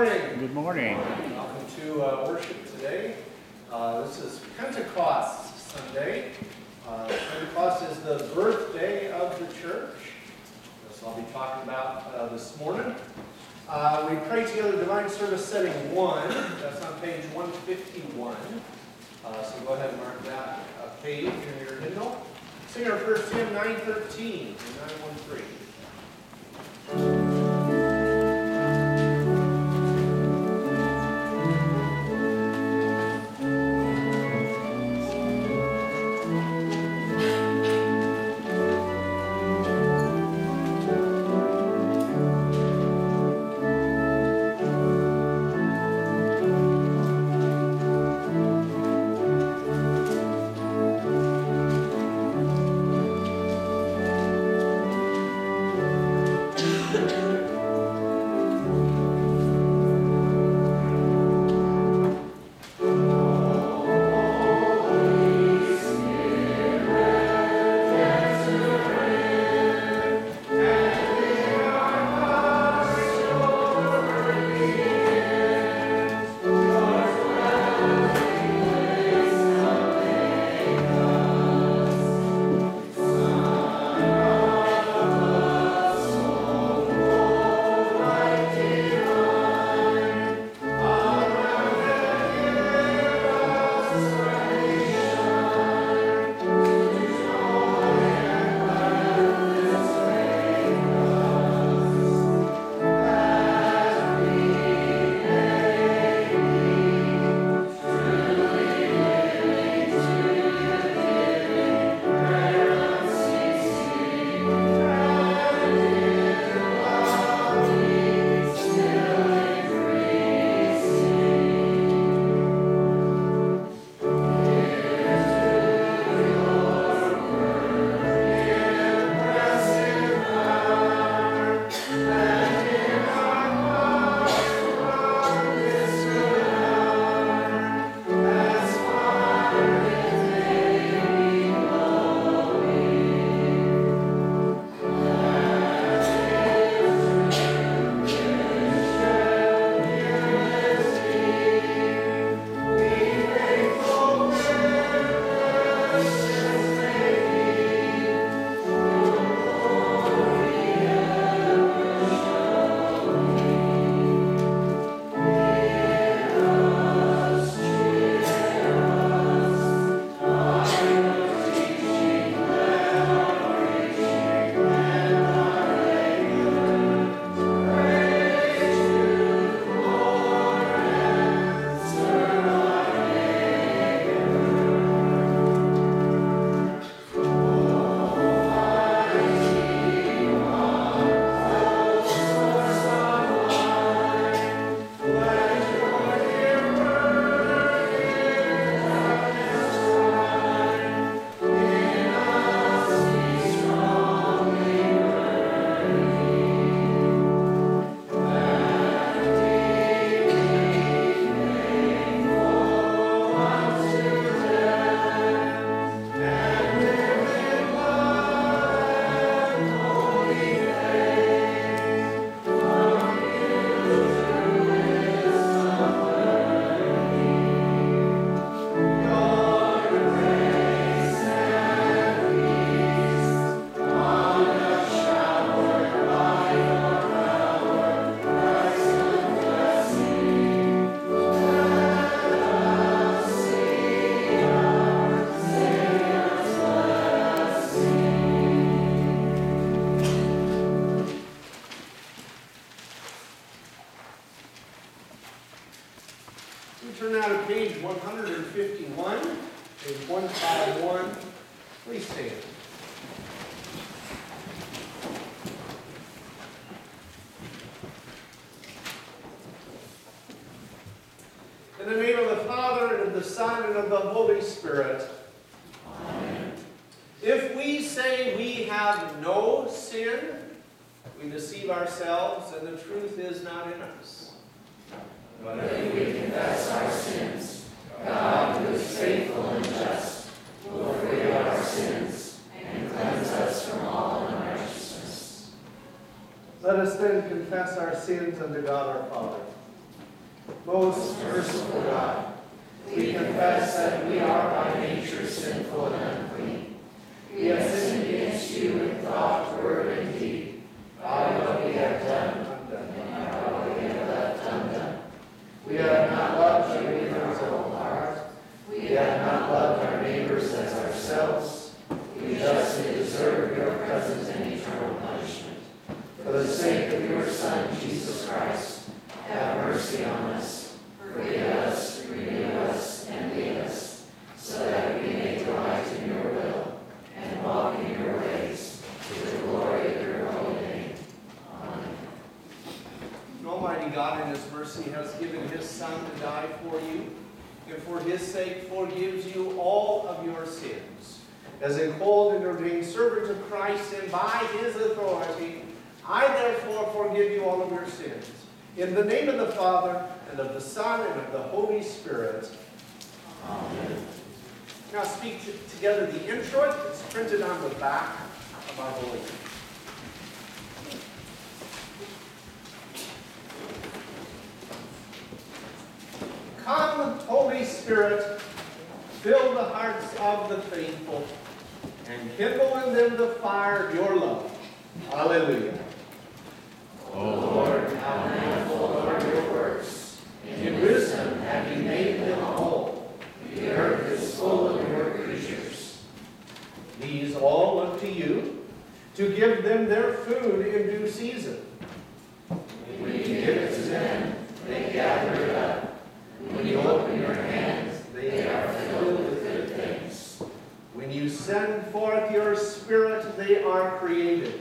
morning. Good morning. us then confess our sins unto God. Mercy on us. Forgive us, renew us, and lead us, so that we may delight in your will and walk in your ways, to the glory of your holy name. Almighty God in his mercy has given his Son to die for you, and for his sake forgives you all of your sins. As a called and ordained servant of Christ, and by his authority, I therefore forgive you all of your sins. In the name of the Father, and of the Son, and of the Holy Spirit. Amen. Now speak together the introit. It's printed on the back of our bulletin. Come, Holy Spirit, fill the hearts of the faithful, and kindle in them the fire of your love. Alleluia. O Lord, how manifold are your works! In wisdom have you made them whole. The earth is full of your creatures. These all look to you to give them their food in due season. When you give it to them, they gather it up. When you open your hands, they are filled with good things. When you send forth your Spirit, they are created,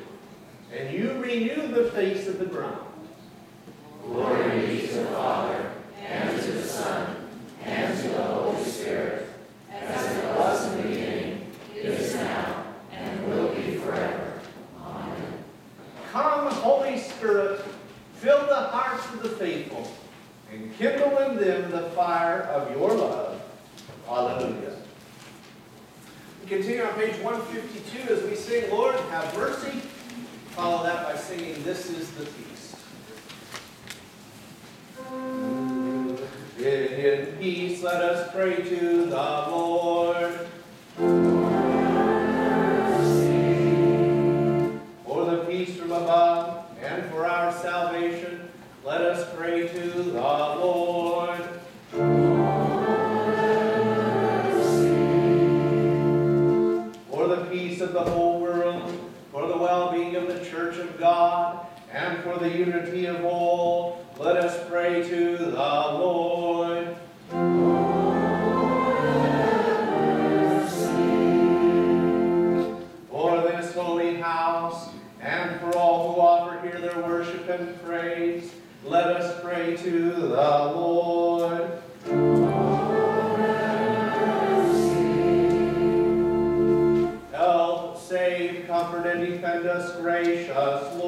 and you renew the face of the ground. Glory be to the Father, and to the Son, and to the Holy Spirit, as it was in the beginning, is now, and will be forever. Amen. Come, Holy Spirit, fill the hearts of the faithful, and kindle in them the fire of your love. Hallelujah. We continue on page 152 as we sing, Lord, have mercy. Follow that by singing, This is the Feast. In peace, let us pray to the Lord. For the peace from above and for our salvation, let us pray to the Lord. God, and for the unity of all, let us pray to the Lord. For this holy house, and for all who offer here their worship and praise, let us pray to the Lord. Help, save, comfort, and defend us, gracious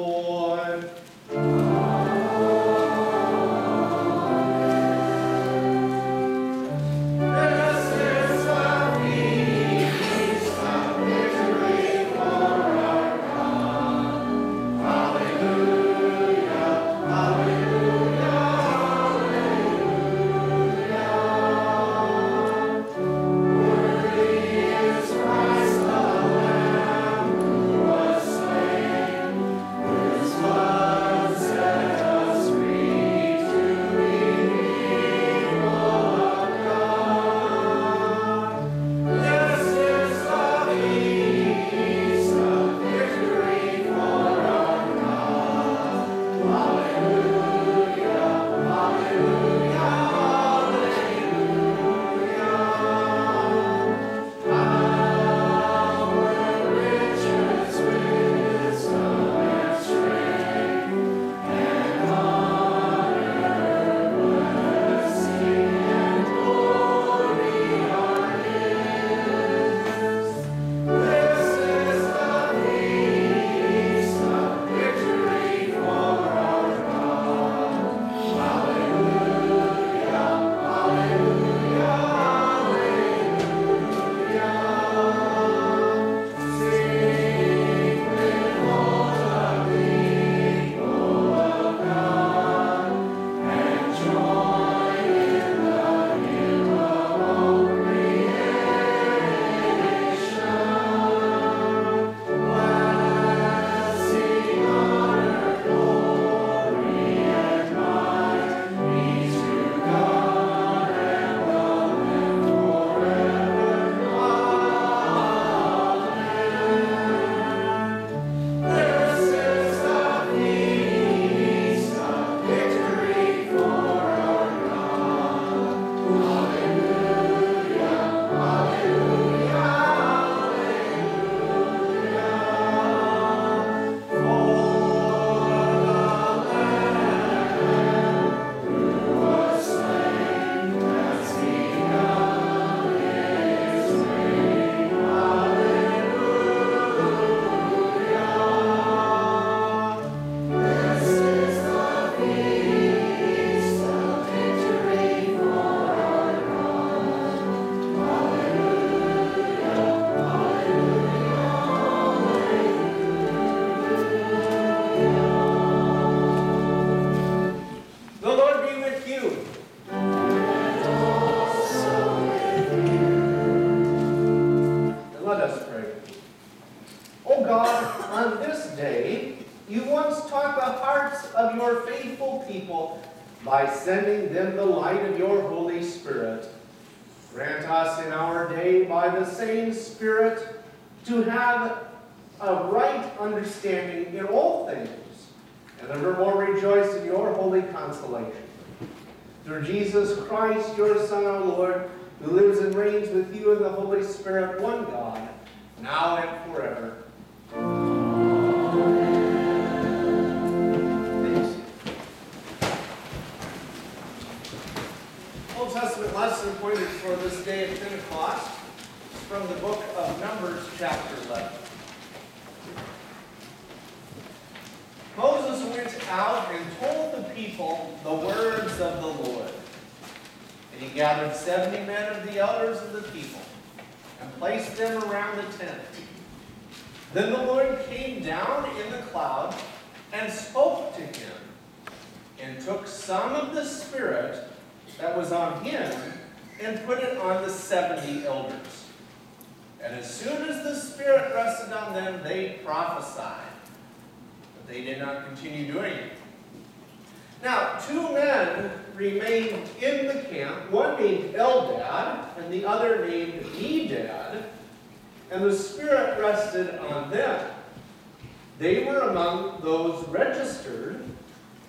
registered,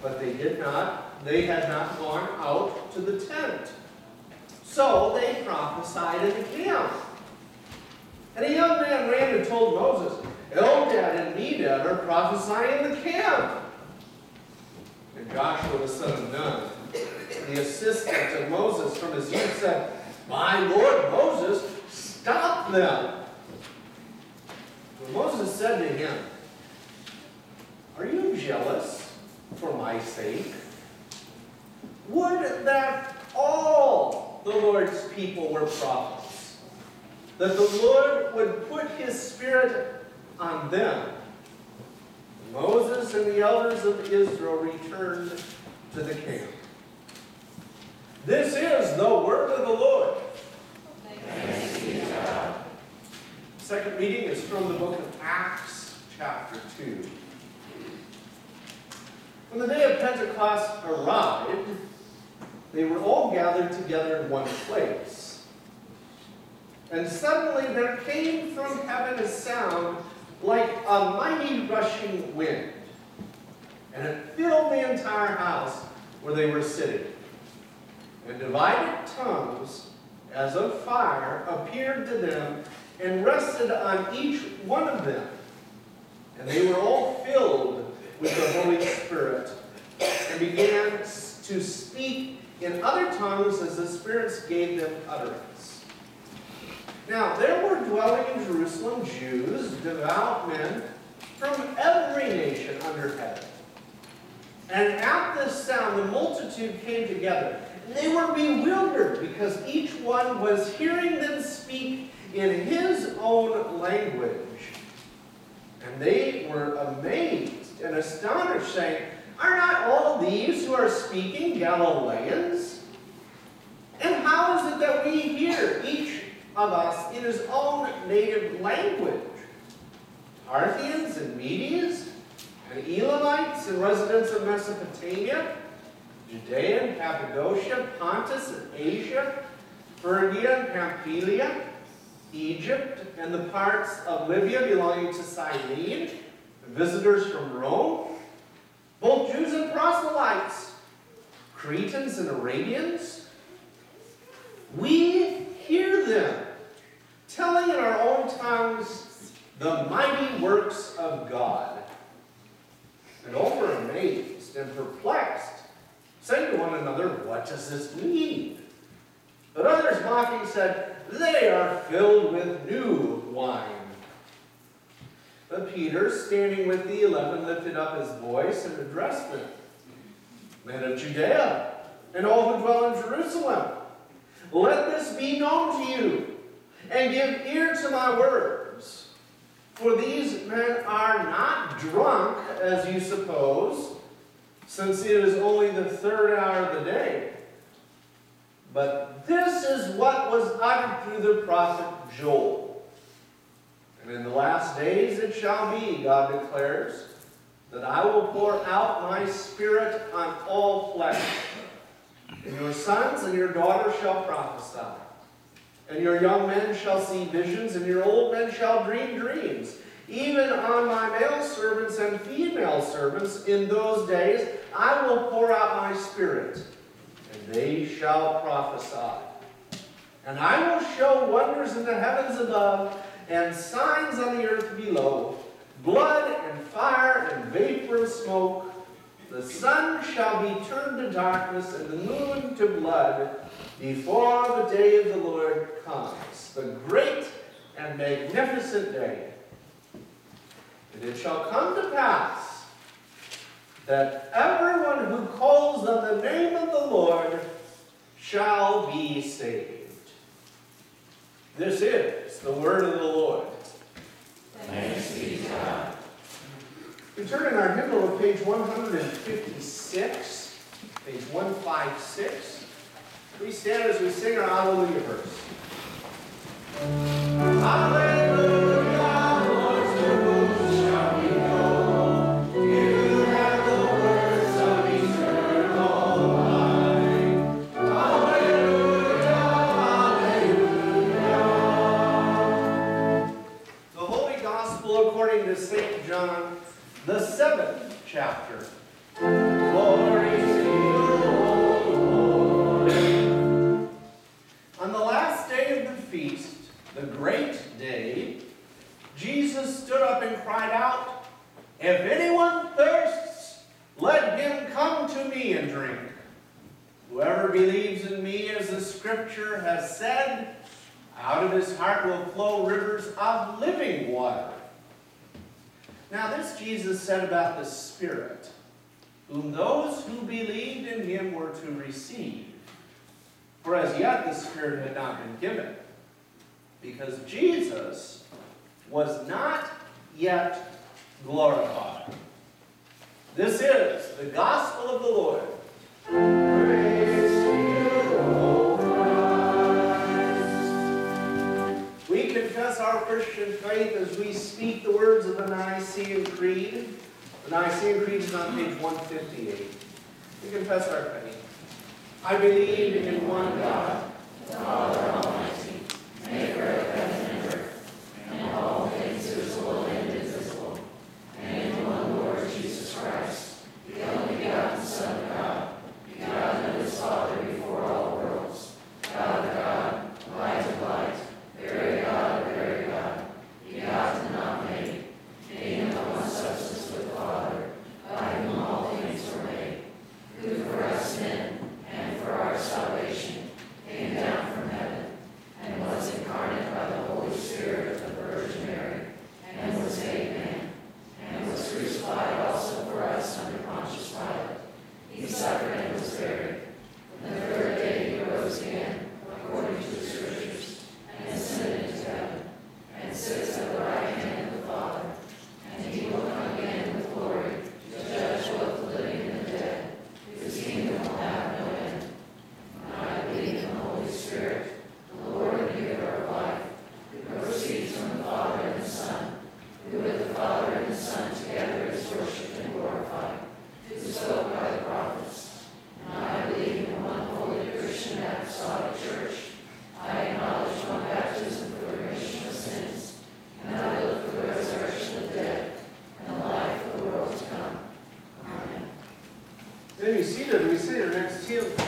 but they did not, they had not gone out to the tent. So they prophesied in the camp. And a young man ran and told Moses, Eldad and Medad are prophesying in the camp. And Joshua the son of Nun, the assistant of Moses from his youth, said, My Lord Moses, stop them. But Moses said to him, Are you jealous for my sake? Would that all the Lord's people were prophets, that the Lord would put his spirit on them. Moses and the elders of Israel returned to the camp. This is the word of the Lord. Second reading is from the book of Acts, chapter 2. When the day of Pentecost arrived, they were all gathered together in one place. And suddenly there came from heaven a sound like a mighty rushing wind, and it filled the entire house where they were sitting. And divided tongues, as of fire, appeared to them and rested on each one of them. And they were all filled with the Holy Spirit and began to speak in other tongues as the spirits gave them utterance. Now, there were dwelling in Jerusalem Jews, devout men from every nation under heaven. And at this sound, the multitude came together. And they were bewildered because each one was hearing them speak in his own language. And they were amazed and astonished, saying, Are not all these who are speaking Galileans? And how is it that we hear each of us in his own native language? Parthians and Medes, and Elamites and residents of Mesopotamia, Judea and Cappadocia, Pontus and Asia, Phrygia and Pamphylia, Egypt, and the parts of Libya belonging to Cyrene, visitors from Rome, both Jews and proselytes, Cretans and Arabians. We hear them telling in our own tongues the mighty works of God. And all were amazed and perplexed, saying to one another, What does this mean? But others mocking said, They are filled with new wine. But Peter, standing with the eleven, lifted up his voice and addressed them. Men of Judea, and all who dwell in Jerusalem, let this be known to you, and give ear to my words. For these men are not drunk, as you suppose, since it is only the third hour of the day. But this is what was uttered through the prophet Joel. And in the last days it shall be, God declares, that I will pour out my spirit on all flesh. And your sons and your daughters shall prophesy. And your young men shall see visions, and your old men shall dream dreams. Even on my male servants and female servants in those days I will pour out my spirit, and they shall prophesy. And I will show wonders in the heavens above, and signs on the earth below, blood and fire and vapor and smoke. The sun shall be turned to darkness, and the moon to blood, before the day of the Lord comes, the great and magnificent day. And it shall come to pass that everyone who calls on the name of the Lord shall be saved. This is the word of the Lord. Thanks be to God. We turn in our hymnal to page 156, page 156. Please stand as we sing our Hallelujah verse. Hallelujah, to St. John, the seventh chapter. Glory Jesus said about the Spirit, whom those who believed in him were to receive. For as yet the Spirit had not been given, because Jesus was not yet glorified. This is the gospel of the Lord. Praise confess our Christian faith as we speak the words of the Nicene Creed. The Nicene Creed is on page 158. We confess our faith. I believe in one God, Then you see that we see the next hymn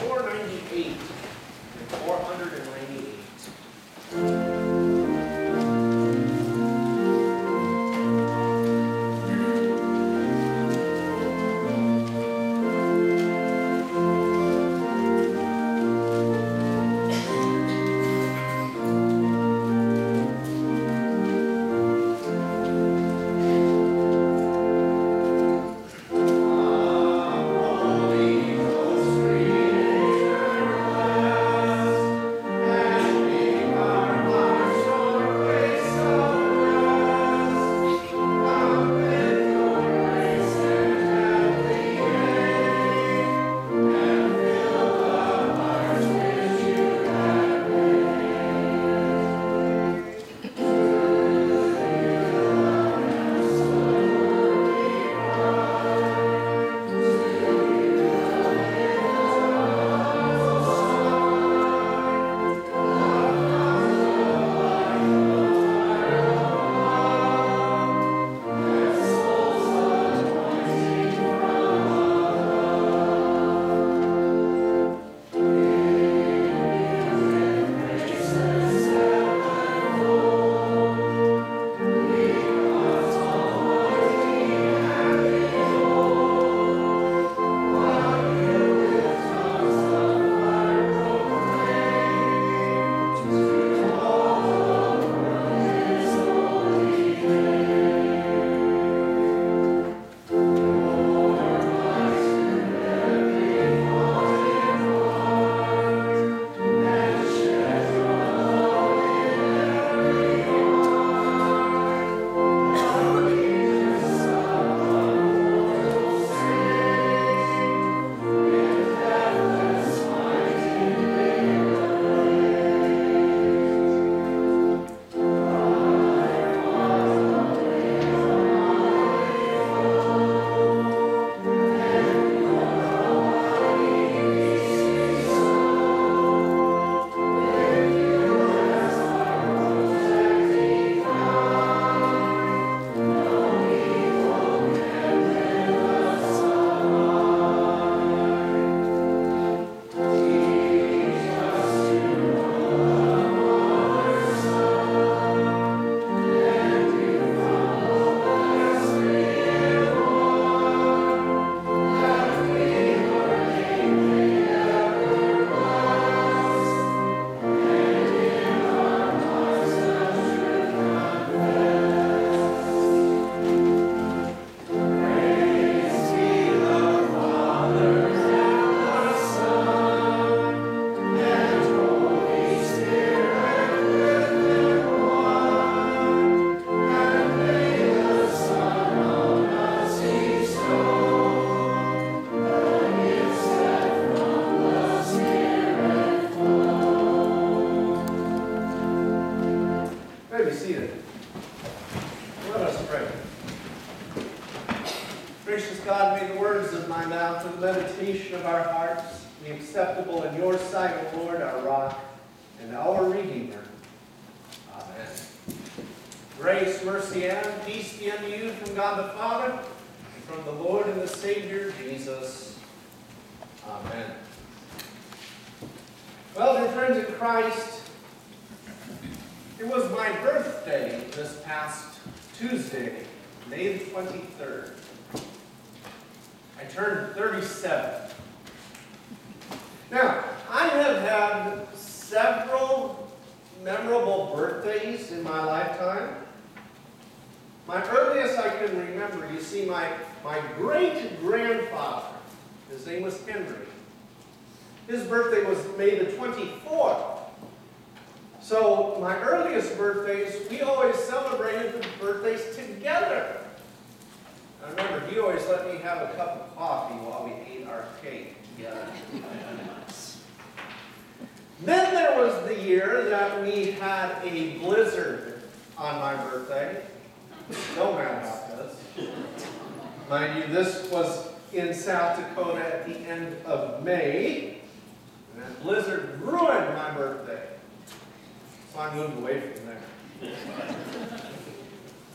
away from there.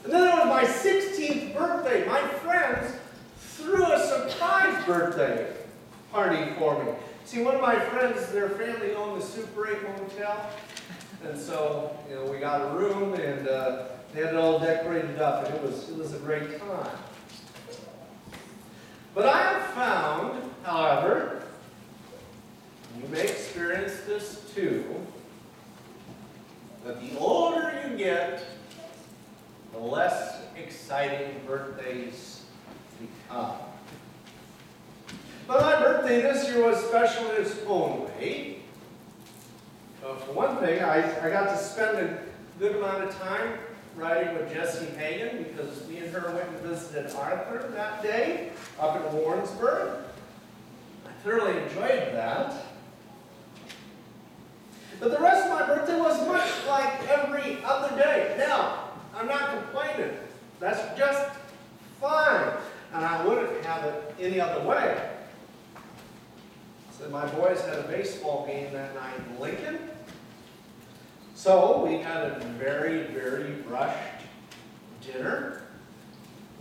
And then it was my 16th birthday. My friends threw a surprise birthday party for me. See, one of my friends, their family owned the Super 8 Motel. And so, you know, we got a room and uh, they had it all decorated up and it was, it was a great time. But I have found, however, you may experience this too, that the older you get, the less exciting birthdays become. But my birthday this year was special in its own way. Uh, for one thing, I, I got to spend a good amount of time riding with Jessie Hagan because me and her went and visited Arthur that day up in Warrensburg. I thoroughly enjoyed that. But the rest of my birthday was much like every other day. Now, I'm not complaining. That's just fine. And I wouldn't have it any other way. So my boys had a baseball game that night in Lincoln. So we had a very, very rushed dinner.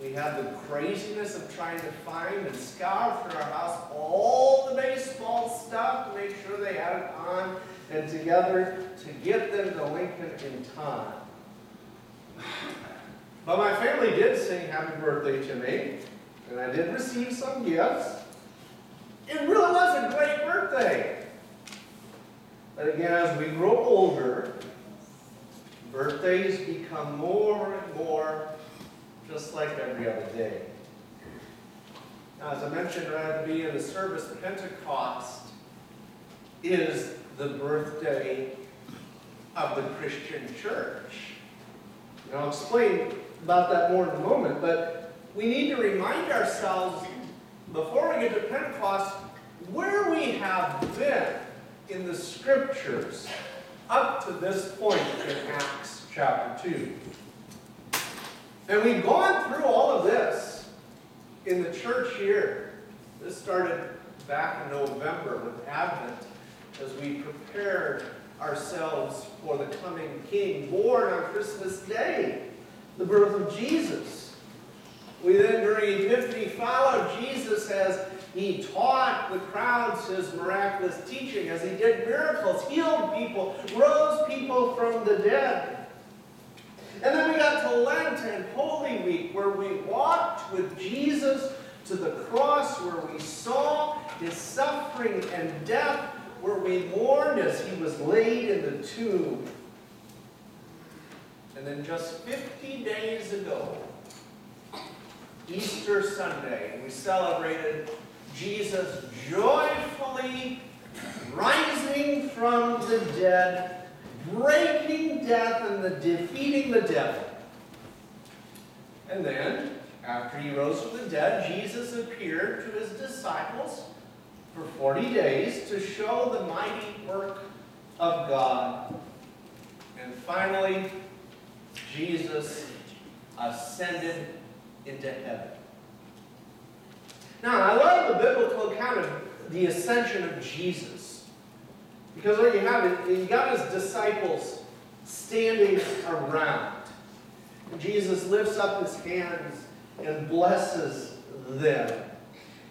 We had the craziness of trying to find and scour through our house all the baseball stuff to make sure they had it on and together to get them to Lincoln in time. But my family did sing happy birthday to me, and I did receive some gifts. It really was a great birthday. But again, as we grow older, birthdays become more and more just like every other day. Now, as I mentioned right at the beginning of the service, Pentecost is the birthday of the Christian church. And I'll explain about that more in a moment, but we need to remind ourselves before we get to Pentecost where we have been in the scriptures up to this point in Acts chapter 2. And we've gone through all of this in the church here. This started back in November with Advent as we prepared ourselves for the coming King born on Christmas Day, the birth of Jesus. We then, during Epiphany, followed Jesus as he taught the crowds his miraculous teaching, as he did miracles, healed people, rose people from the dead. And then we got to Lent and Holy Week, where we walked with Jesus to the cross, where we saw his suffering and death, where we mourned as he was laid in the tomb. And then just 50 days ago, Easter Sunday, we celebrated Jesus joyfully rising from the dead, breaking death and the, defeating the devil. And then, after he rose from the dead, Jesus appeared to his disciples for 40 days to show the mighty work of God. And finally, Jesus ascended into heaven. Now, I love the biblical account of the ascension of Jesus. Because what you have is, you got his disciples standing around. And Jesus lifts up his hands and blesses them.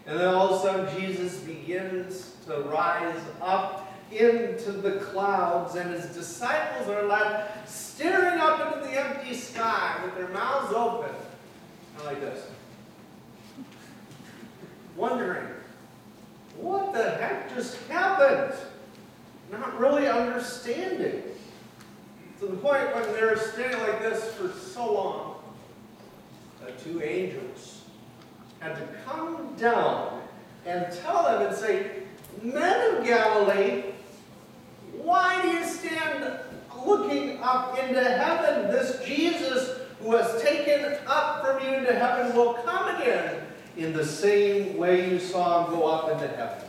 And then all of a sudden, Jesus begins to rise up into the clouds, and his disciples are left staring up into the empty sky with their mouths open, like this, wondering, what the heck just happened? Not really understanding. To the point when they're standing like this for so long, that two angels had to come down and tell them and say, Men of Galilee, why do you stand looking up into heaven? This Jesus who has taken up from you into heaven will come again in the same way you saw him go up into heaven.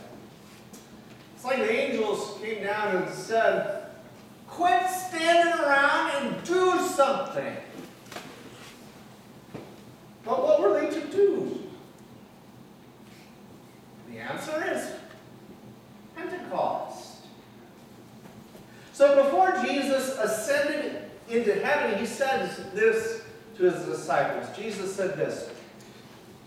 It's like the angels came down and said, Quit standing around and do something. But what were they to do? The answer is Pentecost. So before Jesus ascended into heaven, he said this to his disciples. Jesus said this,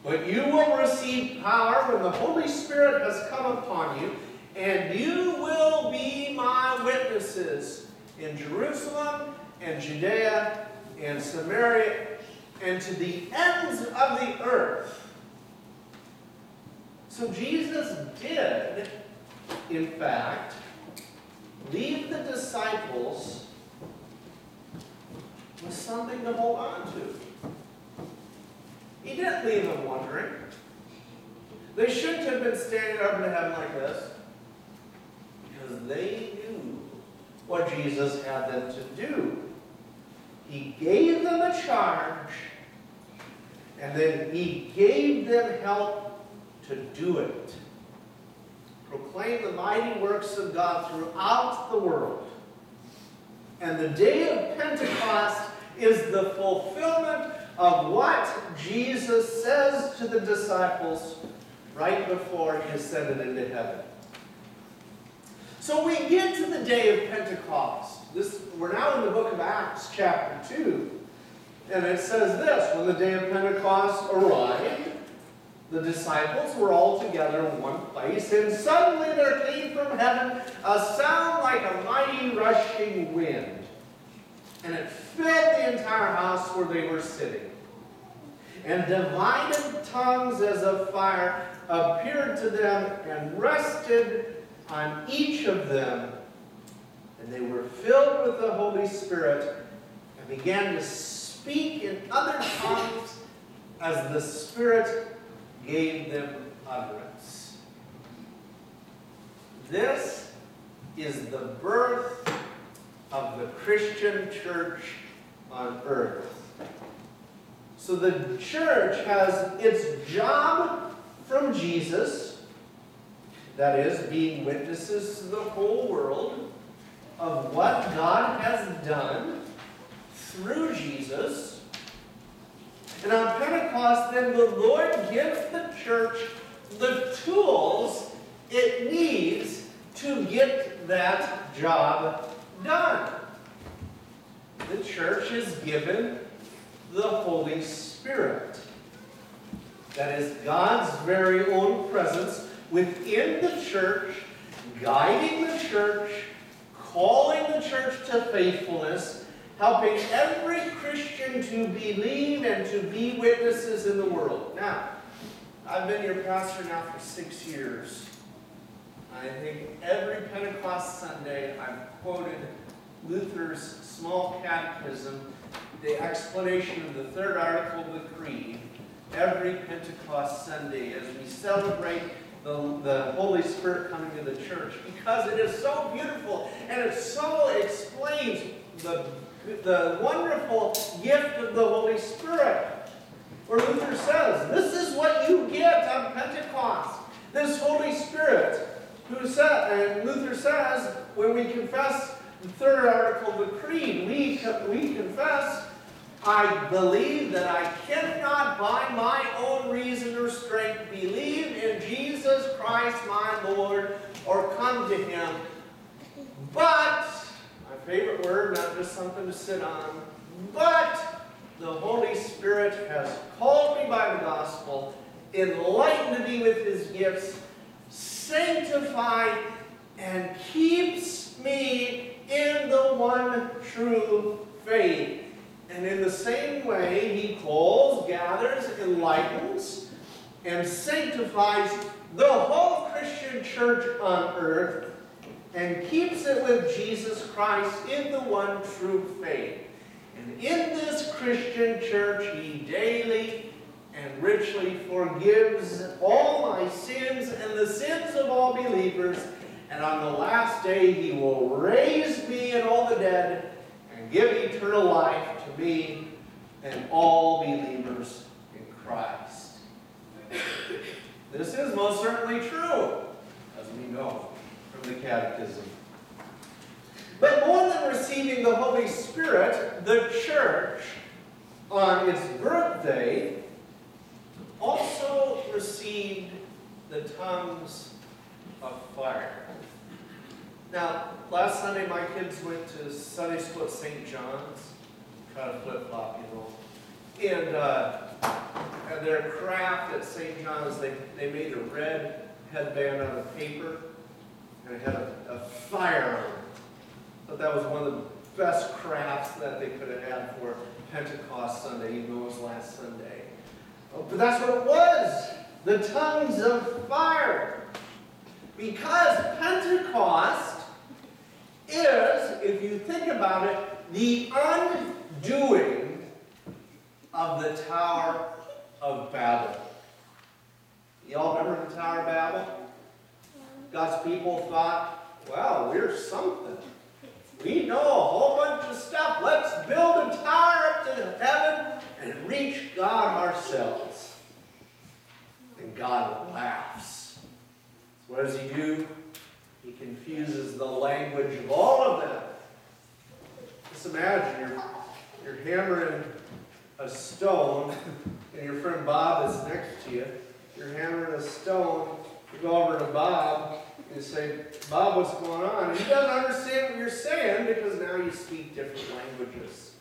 But you will receive power when the Holy Spirit has come upon you, and you will be my witnesses in Jerusalem and Judea and Samaria and to the ends of the earth. So Jesus did, in fact, leave the disciples with something to hold on to. He didn't leave them wondering. They shouldn't have been standing up in heaven like this because they knew what Jesus had them to do. He gave them a charge, and then he gave them help to do it. Proclaim the mighty works of God throughout the world. And the day of Pentecost is the fulfillment of what Jesus says to the disciples right before he ascended into heaven. So we get to the day of Pentecost. This, we're now in the book of Acts, chapter 2. And it says this When the day of Pentecost arrived, the disciples were all together in one place, and suddenly there came from heaven a sound like a mighty rushing wind. And it filled the entire house where they were sitting. And divided tongues as of fire appeared to them and rested on each of them. And they were filled with the Holy Spirit and began to speak in other tongues as the Spirit gave them utterance. This is the birth of the Christian church on earth. So the church has its job from Jesus, that is, being witnesses to the whole world of what God has done through Jesus. And on Pentecost, then the Lord gives the church the tools it needs to get that job done. The church is given the Holy Spirit. That is God's very own presence within the church, guiding the church, calling the church to faithfulness, helping every Christian to believe and to be witnesses in the world. Now, I've been your pastor now for six years. I think every Pentecost Sunday I've quoted Luther's small catechism, the explanation of the third article of the Creed, every Pentecost Sunday as we celebrate the, the Holy Spirit coming to the church because it is so beautiful and it so explains the, the wonderful gift of the Holy Spirit. Where Luther says, this is what you get on Pentecost, this Holy Spirit. Who said, and Luther says, when we confess the third article of the Creed, we, we confess I believe that I cannot by my own reason or strength believe in Jesus Christ my Lord or come to him. But, favorite word, not just something to sit on, but the Holy Spirit has called me by the gospel, enlightened me with his gifts, sanctified, and keeps me in the one true faith. And in the same way, he calls, gathers, enlightens, and sanctifies the whole Christian church on earth and keeps it with Jesus Christ in the one true faith. And in this Christian church, he daily and richly forgives all my sins and the sins of all believers. And on the last day, he will raise me and all the dead and give eternal life to me and all believers in Christ. This is most certainly true, as we know the Catechism. But more than receiving the Holy Spirit, the church, on its birthday, also received the tongues of fire. Now, last Sunday my kids went to Sunday school at St. John's. kind of flip flop, you know. And, uh, and their craft at St. John's, they, they made a red headband out of paper and it had a, a fire. But that was one of the best crafts that they could have had for Pentecost Sunday, even though it was last Sunday. Oh, but that's what it was the tongues of fire. Because Pentecost is, if you think about it, the undoing of the Tower of Babel. Y'all remember the Tower of Babel? God's people thought, well, we're something. We know a whole bunch of stuff. Let's build a tower up to heaven and reach God ourselves. And God laughs. So what does he do? He confuses the language of all of them. Just imagine you're, you're hammering a stone, and your friend Bob is next to you. You're hammering a stone. You go over to Bob, and say, Bob, what's going on? And he doesn't understand what you're saying because now you speak different languages.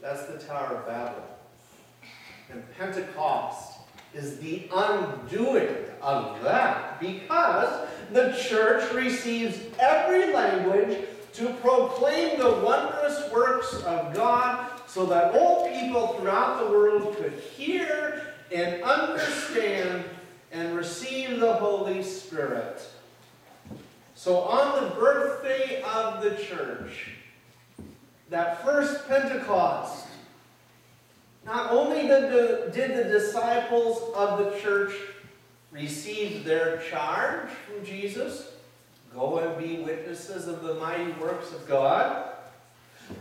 That's the Tower of Babel. And Pentecost is the undoing of that because the church receives every language to proclaim the wondrous works of God so that all people throughout the world could hear and understand and receive the Holy Spirit. So on the birthday of the church, that first Pentecost, not only did the, did the disciples of the church receive their charge from Jesus, go and be witnesses of the mighty works of God,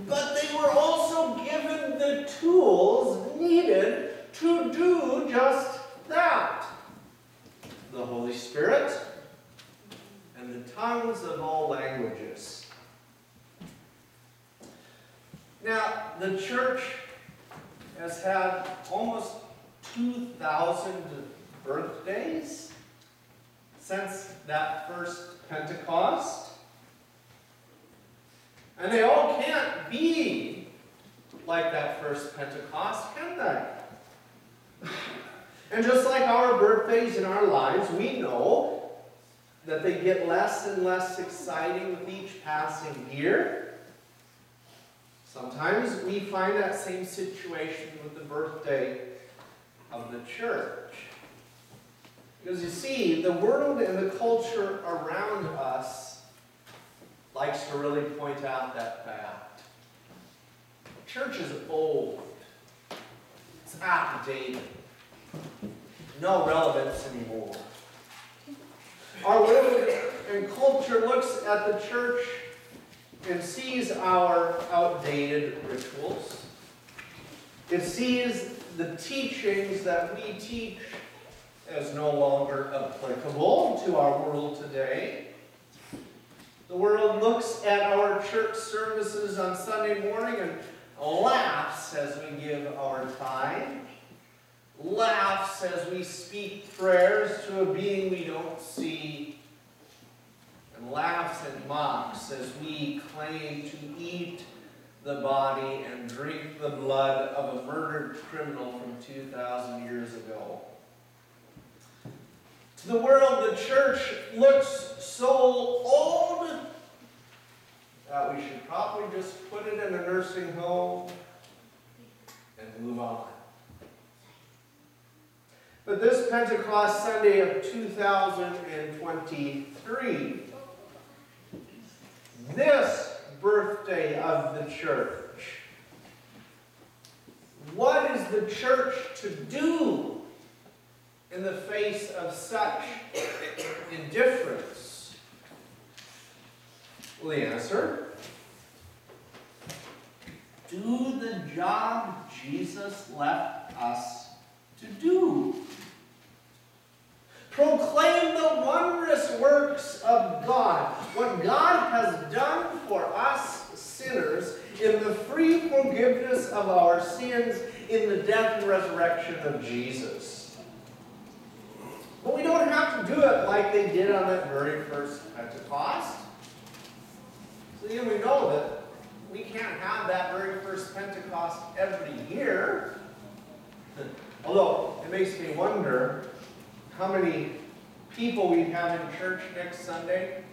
but they were also given the tools needed to do just that. The Holy Spirit, and the tongues of all languages. Now, the church has had almost 2,000 birthdays since that first Pentecost. And they all can't be like that first Pentecost, can they? And just like our birthdays in our lives, we know that they get less and less exciting with each passing year. Sometimes we find that same situation with the birthday of the church. Because you see, the world and the culture around us likes to really point out that fact. The church is old. It's outdated. No relevance anymore. Our world and culture looks at the church and sees our outdated rituals. It sees the teachings that we teach as no longer applicable to our world today. The world looks at our church services on Sunday morning and laughs as we give our time, laughs as we speak prayers to a being we don't see, and laughs and mocks as we claim to eat the body and drink the blood of a murdered criminal from 2,000 years ago. To the world, the church looks so old that we should probably just put it in a nursing home and move on. But this Pentecost Sunday of 2023, this birthday of the church, what is the church to do in the face of such indifference? Well, the answer do the job Jesus left us to do. Proclaim the wondrous works of God, what God has done for us sinners in the free forgiveness of our sins in the death and resurrection of Jesus. But we don't have to do it like they did on that very first Pentecost. So know, we know that we can't have that very first Pentecost every year. Although it makes me wonder how many people we'd have in church next Sunday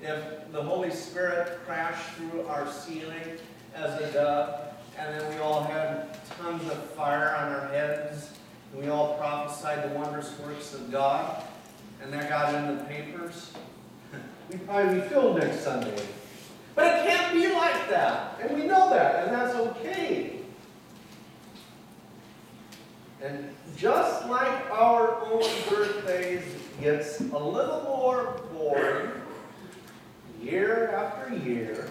if the Holy Spirit crashed through our ceiling as a dove, and then we all had tons of fire on our heads, and we all prophesied the wondrous works of God, and that got in the papers. We'd probably be filled next Sunday. But it can't be like that, and we know that, and that's okay. And just like our own birthdays gets a little more boring year after year,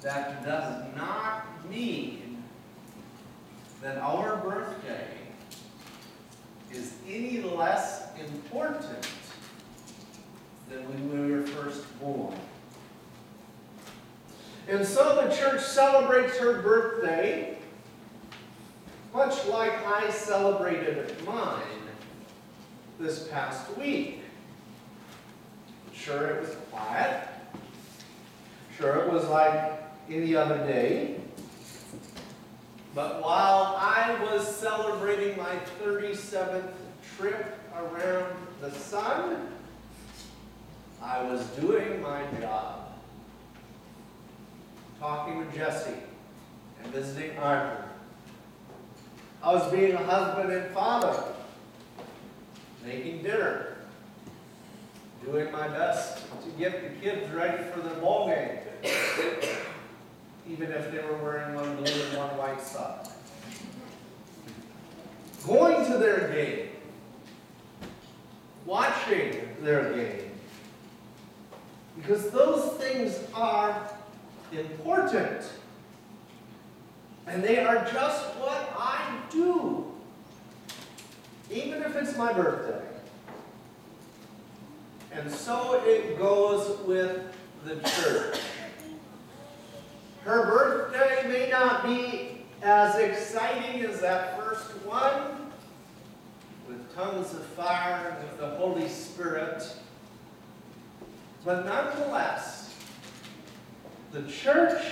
that does not mean that our birthday is any less important than when we were first born. And so the church celebrates her birthday much like I celebrated mine this past week. Sure, it was quiet. Sure, it was like any other day. But while I was celebrating my 37th trip around the sun, I was doing my job. Talking with Jesse and visiting Arthur. I was being a husband and father, making dinner, doing my best to get the kids ready for the ball game, even if they were wearing one blue and one white sock. Going to their game, watching their game, because those things are important. And they are just what I do, even if it's my birthday. And so it goes with the church. Her birthday may not be as exciting as that first one, with tongues of fire with the Holy Spirit, but nonetheless, the church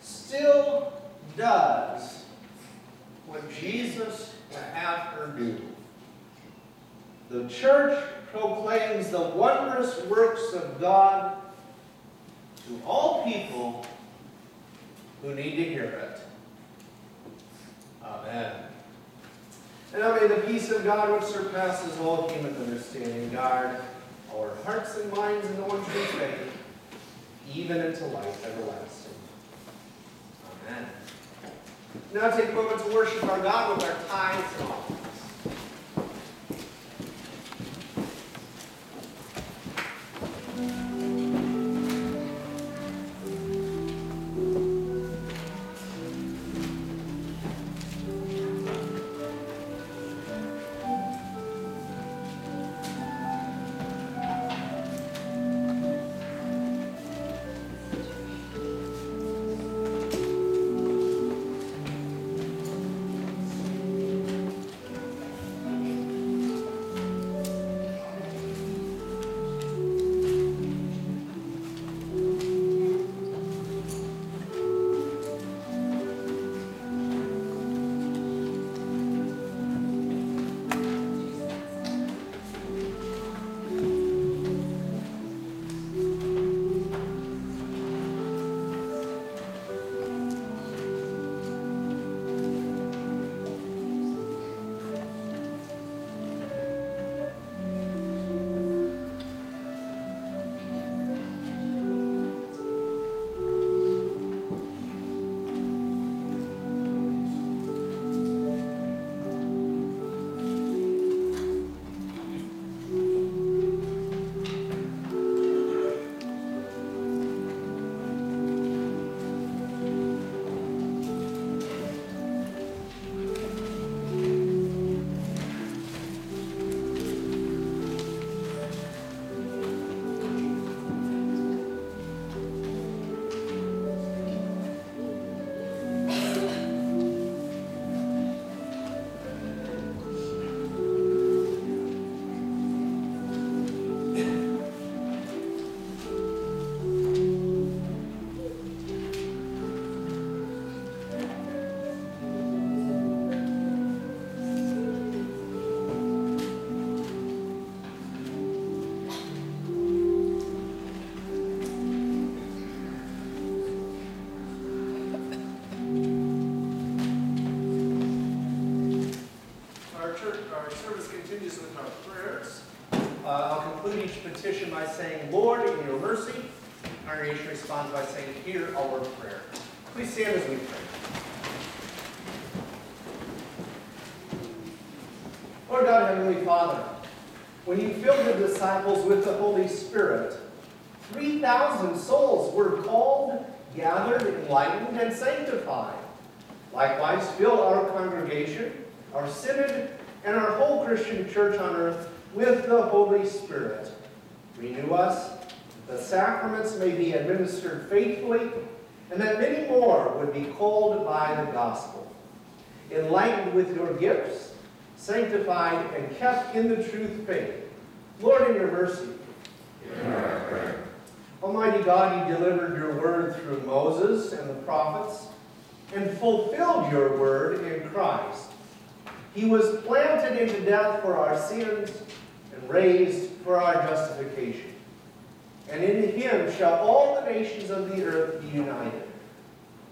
still does what Jesus have her do. The church proclaims the wondrous works of God to all people who need to hear it. Amen. And now may the peace of God, which surpasses all human understanding, guard our hearts and minds in the one true faith, even into life everlasting. Amen. Now take a moment to worship our God with our tithes and offerings. Renew us, that the sacraments may be administered faithfully, and that many more would be called by the gospel. Enlightened with your gifts, sanctified and kept in the truth faith. Lord, in your mercy. Almighty God, you delivered your word through Moses and the prophets, and fulfilled your word in Christ. He was planted into death for our sins raised for our justification. And in him shall all the nations of the earth be united.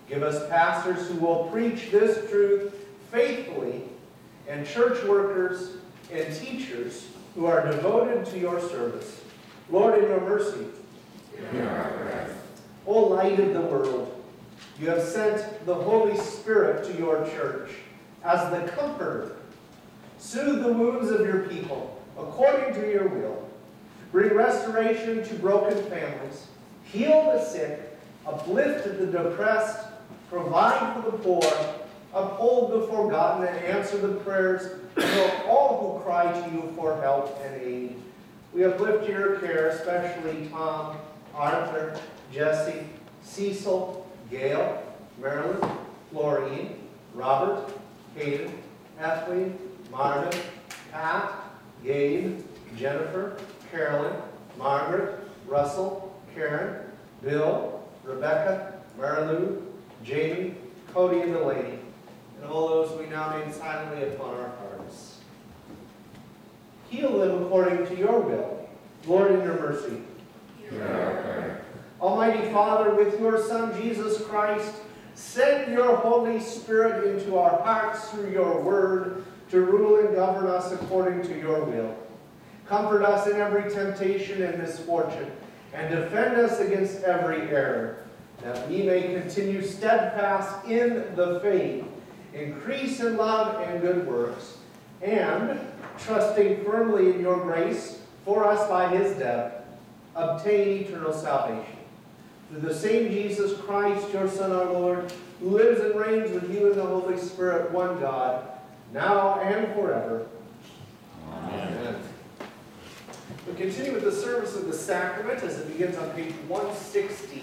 Give us pastors who will preach this truth faithfully, and church workers and teachers who are devoted to your service. Lord, in your mercy, O light of the world, you have sent the Holy Spirit to your church as the comforter. Soothe the wounds of your people according to your will. Bring restoration to broken families. Heal the sick. Uplift the depressed. Provide for the poor. Uphold the forgotten and answer the prayers of all who cry to you for help and aid. We uplift your care, especially Tom, Arthur, Jesse, Cecil, Gail, Marilyn, Florine, Robert, Hayden, Kathleen, Marvin, Pat, Gabe, Jennifer, Carolyn, Margaret, Russell, Karen, Bill, Rebecca, Marilou, Jamie, Cody, and Delaney, and all those we now name silently upon our hearts. Heal them according to your will, Lord, in your mercy. Almighty Father, with your Son Jesus Christ, send your Holy Spirit into our hearts through your word to rule and govern us according to your will. Comfort us in every temptation and misfortune, and defend us against every error, that we may continue steadfast in the faith, increase in love and good works, and, trusting firmly in your grace for us by his death, obtain eternal salvation. Through the same Jesus Christ, your Son, our Lord, who lives and reigns with you in the Holy Spirit, one God, now and forever. Amen. We continue with the service of the sacrament as it begins on page 160.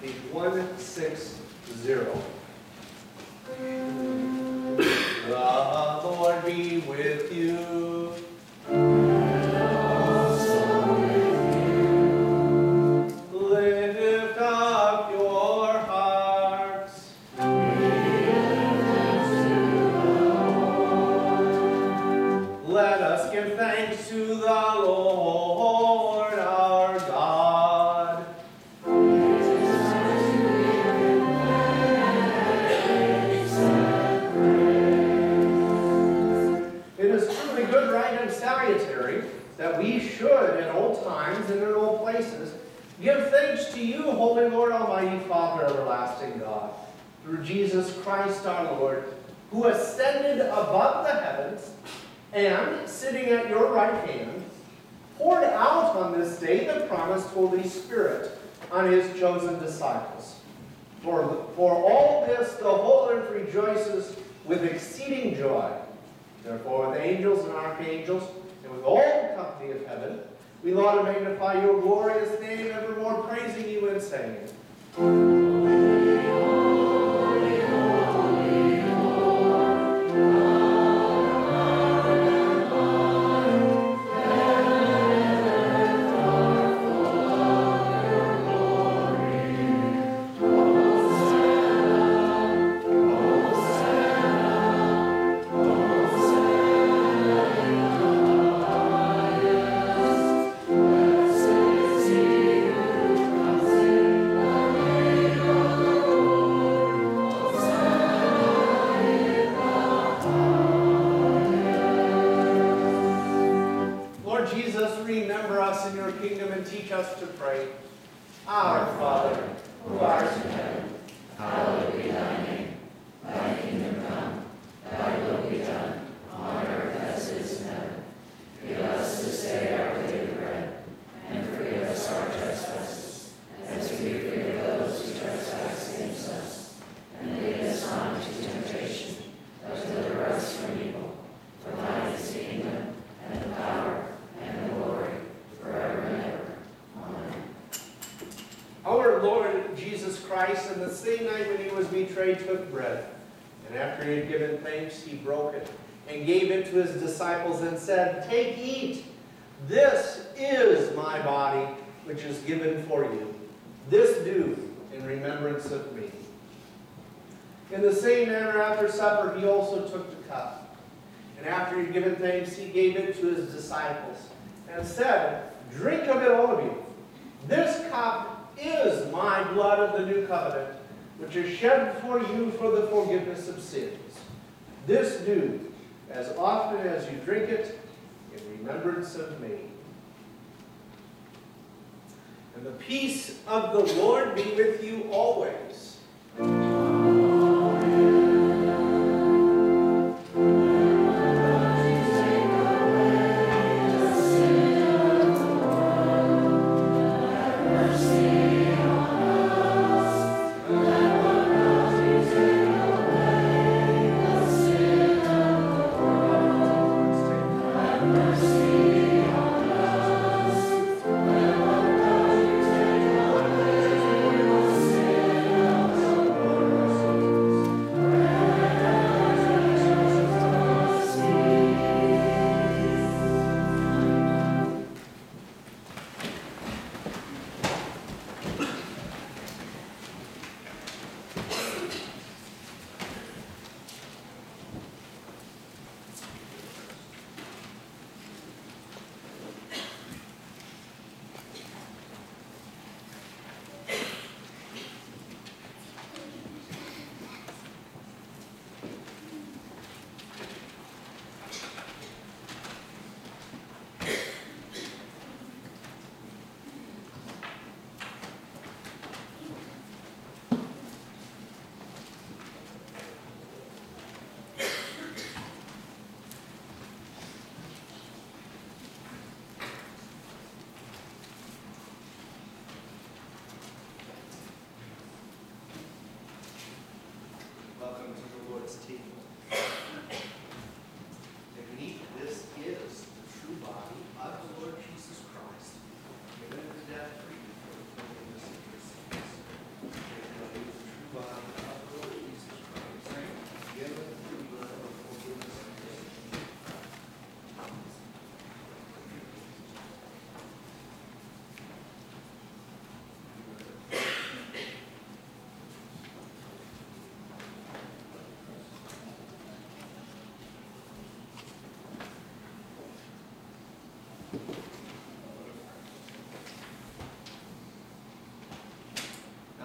Page 160. The Lord be with you. To you, Holy Lord, Almighty Father, everlasting God, through Jesus Christ our Lord, who ascended above the heavens and, sitting at your right hand, poured out on this day the promised Holy Spirit on his chosen disciples. For, for all this the whole earth rejoices with exceeding joy. Therefore, with angels and archangels, and with all the company of heaven, we laud and magnify your glorious name, evermore praising you and saying, In the same night when he was betrayed, took bread. And after he had given thanks, he broke it and gave it to his disciples and said, Take, eat. This is my body, which is given for you. This do in remembrance of me. In the same manner, after supper, he also took the cup. And after he had given thanks, he gave it to his disciples and said, Drink of it, all of you. This cup is my blood of the new covenant, which is shed for you for the forgiveness of sins. This do as often as you drink it in remembrance of me. And the peace of the Lord be with you always.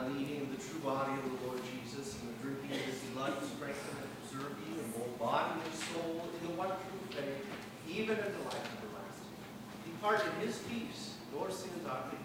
The eating of the true body of the Lord Jesus and the drinking of his blood strengthen and preserve you in both body and soul in the one true faith, even in the life everlasting. Depart in his peace, your sins are forgiven.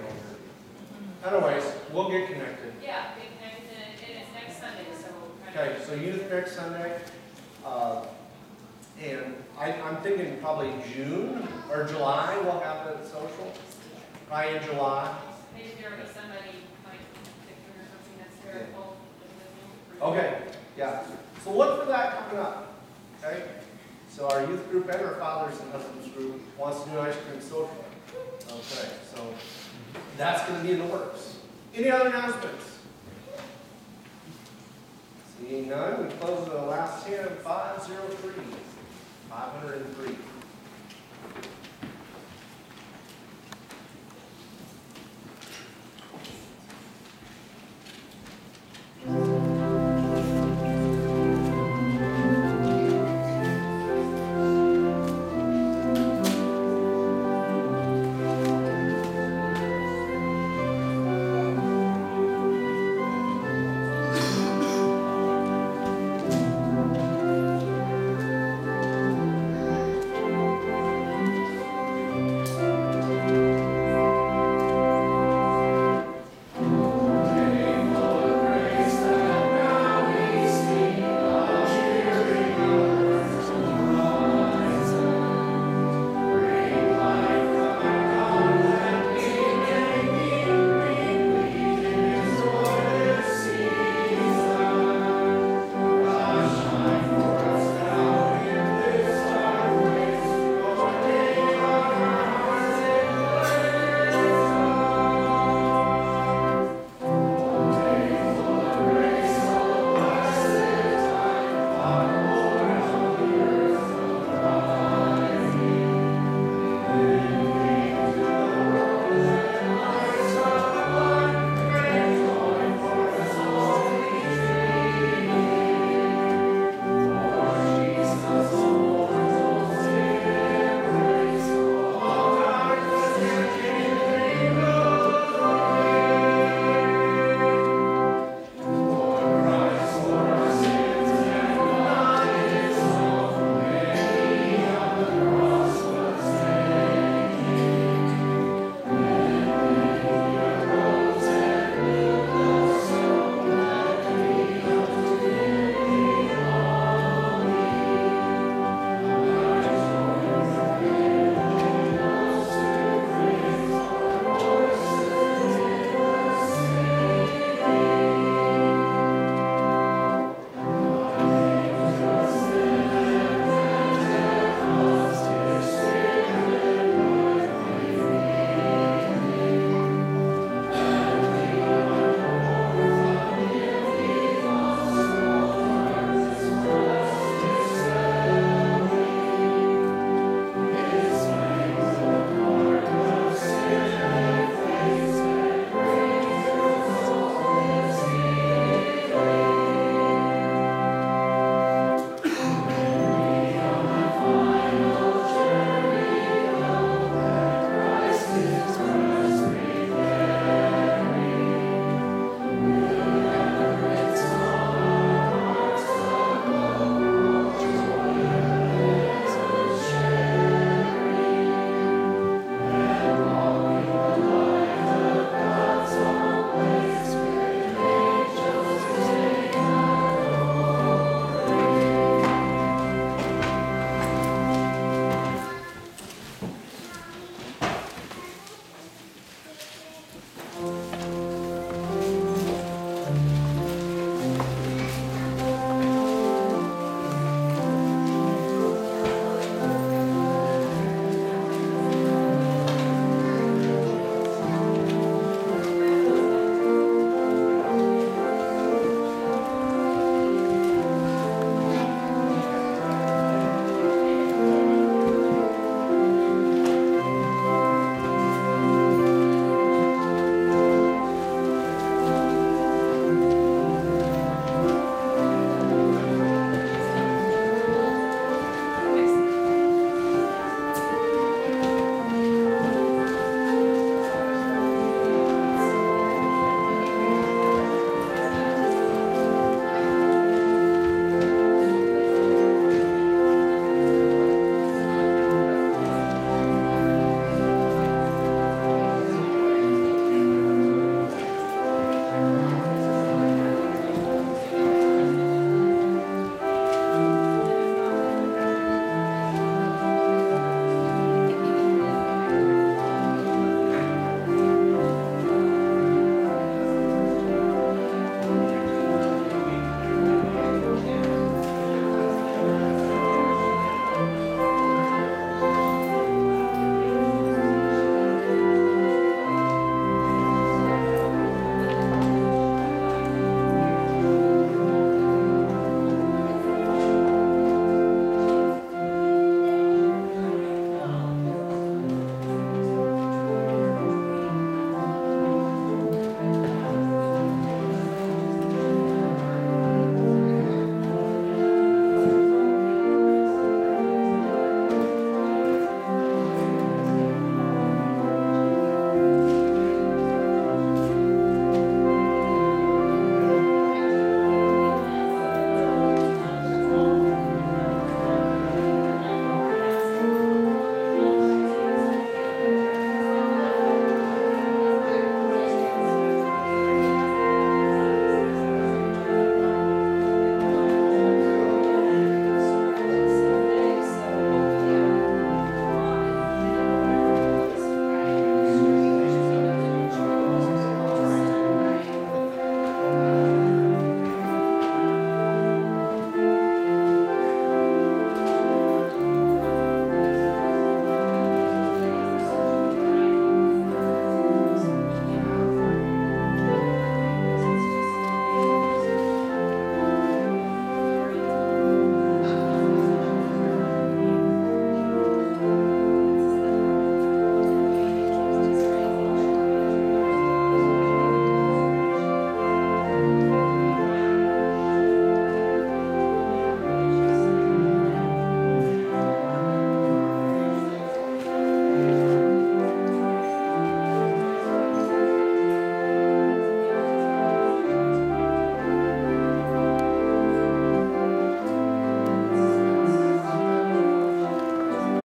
get over. Otherwise, we'll get connected. Yeah, we connected and it's next Sunday, so. Okay, so youth next Sunday, uh, and I, I'm thinking probably June or July, we'll have a social, probably in July. Maybe there will be somebody, like, something that's very. Okay, yeah, so look for that coming up, okay? So our youth group and our fathers and husbands group wants to do ice cream social. Okay, so that's going to be in the works. Any other announcements? Seeing none, we close the last 10 503. 503.